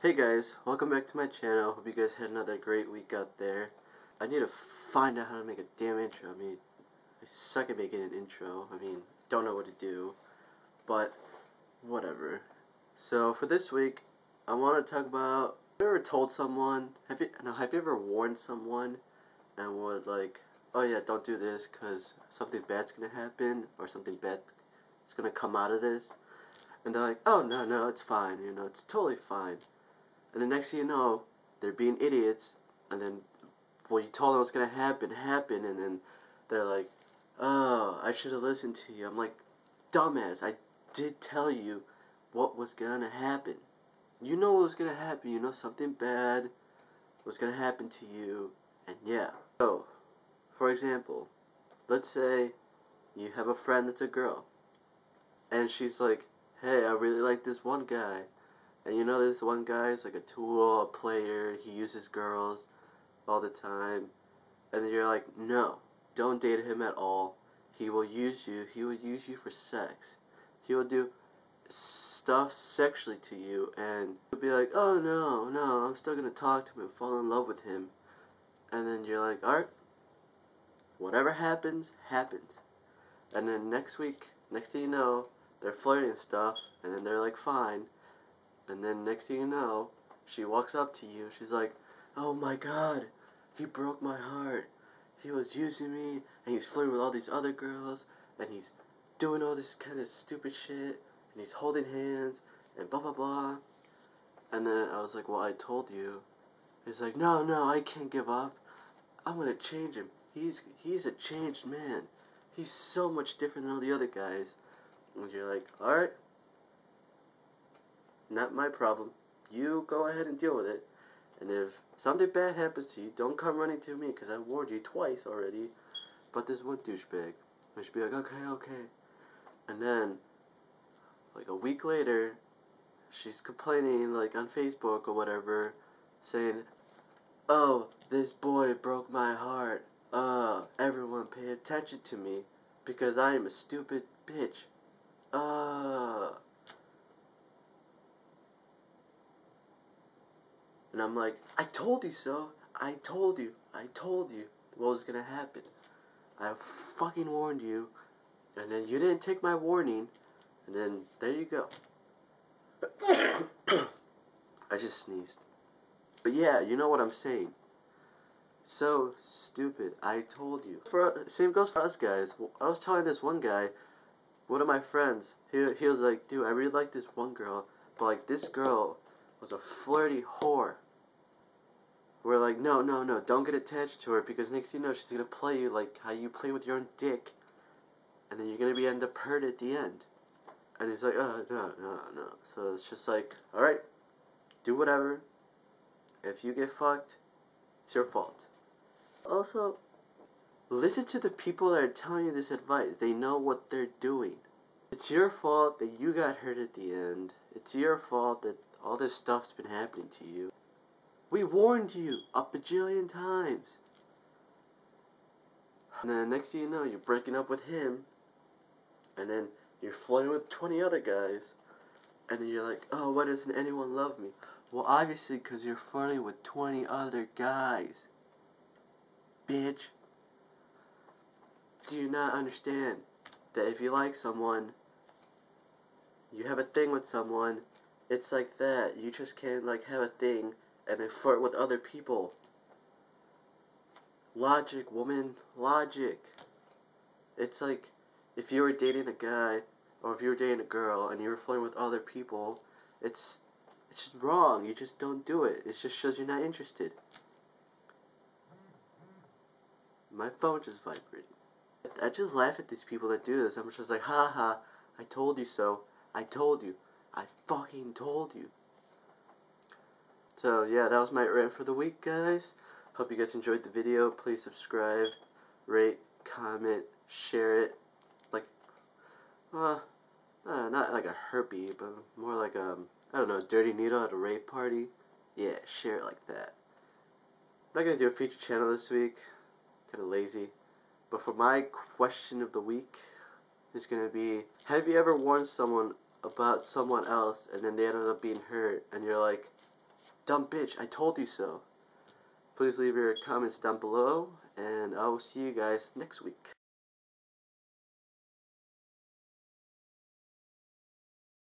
Hey guys, welcome back to my channel. Hope you guys had another great week out there. I need to find out how to make a damn intro. I mean, I suck at making an intro. I mean, don't know what to do. But, whatever. So, for this week, I want to talk about, have you ever told someone, have you, no, have you ever warned someone and would like, oh yeah, don't do this because something bad's going to happen or something bad is going to come out of this? And they're like, oh no, no, it's fine, you know, it's totally fine. And the next thing you know, they're being idiots, and then what you told them was gonna happen happened, and then they're like, "Oh, I should have listened to you." I'm like, "Dumbass, I did tell you what was gonna happen. You know what was gonna happen. You know something bad was gonna happen to you, and yeah." So, for example, let's say you have a friend that's a girl, and she's like, "Hey, I really like this one guy." And you know this one guy is like a tool, a player, he uses girls all the time. And then you're like, no, don't date him at all. He will use you, he will use you for sex. He will do stuff sexually to you and you'll be like, oh no, no, I'm still gonna talk to him and fall in love with him. And then you're like, alright, whatever happens, happens. And then next week, next thing you know, they're flirting and stuff, and then they're like, fine. And then next thing you know, she walks up to you. She's like, "Oh my God, he broke my heart. He was using me, and he's flirting with all these other girls, and he's doing all this kind of stupid shit, and he's holding hands, and blah blah blah." And then I was like, "Well, I told you." He's like, "No, no, I can't give up. I'm gonna change him. He's he's a changed man. He's so much different than all the other guys." And you're like, "All right." Not my problem. You go ahead and deal with it. And if something bad happens to you, don't come running to me because I warned you twice already. But this one douchebag, I should be like, okay, okay. And then, like a week later, she's complaining, like on Facebook or whatever, saying, oh, this boy broke my heart. Uh, everyone pay attention to me because I am a stupid bitch. Uh. And I'm like, I told you so. I told you. I told you what was gonna happen. I fucking warned you. And then you didn't take my warning. And then there you go. I just sneezed. But yeah, you know what I'm saying. So stupid. I told you. For same goes for us guys. I was telling this one guy, one of my friends. He he was like, dude, I really like this one girl, but like this girl was a flirty whore. We're like, no, no, no, don't get attached to her because next you know she's gonna play you like how you play with your own dick, and then you're gonna be end up hurt at the end. And he's like, oh, no, no, no. So it's just like, all right, do whatever. If you get fucked, it's your fault. Also, listen to the people that are telling you this advice. They know what they're doing. It's your fault that you got hurt at the end. It's your fault that all this stuff's been happening to you. We warned you a bajillion times. And then next thing you know, you're breaking up with him. And then you're flirting with 20 other guys. And then you're like, oh, why doesn't anyone love me? Well, obviously, because you're flirting with 20 other guys. Bitch. Do you not understand that if you like someone, you have a thing with someone, it's like that. You just can't, like, have a thing and then flirt with other people. Logic, woman, logic. It's like if you were dating a guy or if you were dating a girl and you were flirting with other people, it's it's just wrong. You just don't do it. It just shows you're not interested. My phone just vibrated. I just laugh at these people that do this. I'm just like, ha ha, I told you so. I told you. I fucking told you. So yeah, that was my rant for the week, guys. Hope you guys enjoyed the video. Please subscribe, rate, comment, share it. Like, uh, uh not like a herpy, but more like a, um, I don't know, dirty needle at a rape party. Yeah, share it like that. I'm not gonna do a feature channel this week. Kind of lazy. But for my question of the week, it's gonna be: Have you ever warned someone about someone else and then they ended up being hurt, and you're like, dumb bitch, I told you so. Please leave your comments down below, and I will see you guys next week.